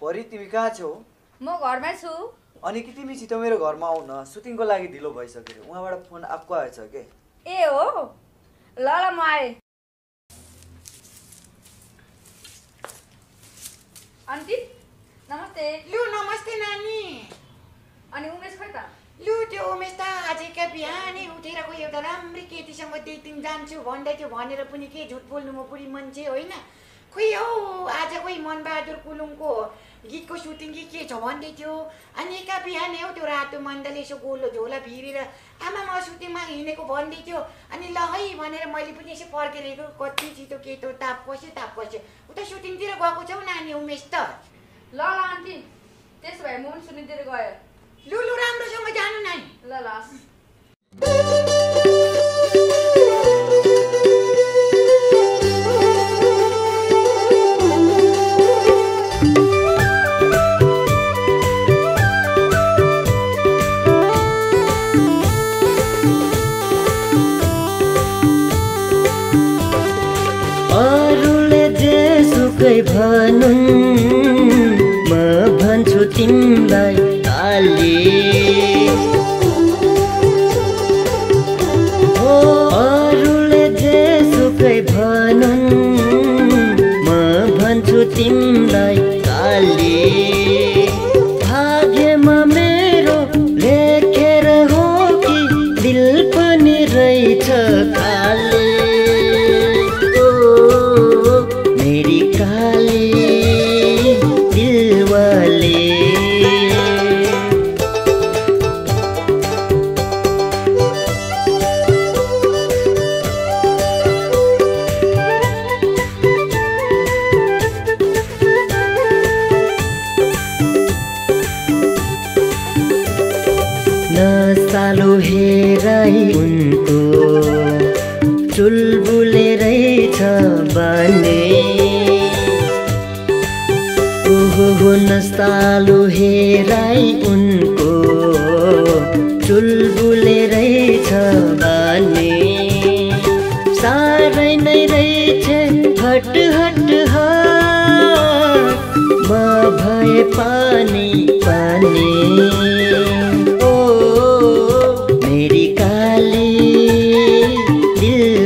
परि तिमी कहाँ छौ? म घरमै छु। अनि कि तिमी छिटो मेरो घरमा आउ न सुटिङको लागि ढिलो भइसक्यो उहाँबाट फोन आपको आएछ के? ए हो? ल ल म आएँ। आन्टी नमस्ते। लु नमस्ते नानी। अनि उमेश खै त? लु त्यो उमेश त आजका बिहानै उठेर कोही एउटा राम्रै केटीसँग डेटिङ जान्छु भन्दै थियो भनेर पनि के झुट बोल्नु म बुढी मान्छे होइन? खोइ हौ आज कोही मनबहादुर कुलुङको गीतको सुटिङ कि के छ भन्दै थियो? अनि एका बिहानै हौ त्यो रातो मन्दले यसो गोलो झोला भिरेर आमा म सुटिङमा हिँडेको भन्दै थियो। अनि ल है भनेर मैले पनि यसो हेरेको कति छिटो केटो ताप कस्यो ताप कस्यो। उता सुटिङतिर गएको छौ नानी उमेश त ल ल आन्टी। त्यसो भए म पनि सुनिदिएर गएँ। लु लु राम्रोसँग जानु नानी। ल ल सुकै भनुन्। म भन्छु तिमीलाई काली अरूले जे सुकै भनुन्। म भन्छु तिमीलाई काली हेरै उनको चुलबुलेरै छ भने ओहो नस्तालु हेराई उनको। चुलबुलेरै छ भने साह्रै नै रहेछ हट हट ह भए पानी மனதில்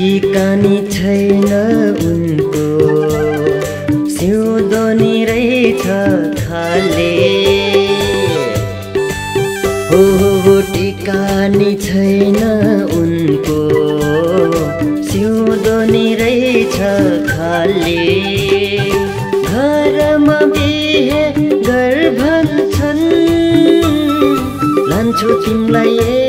ठिकानी छैन उनको। सिउँदो नि रहेछ खाले हो हो टिकानी छैन उनको। सिउँदो नि रहेछ खाले घरमा बिहे घर भन्छन् लान्छु तिमीलाई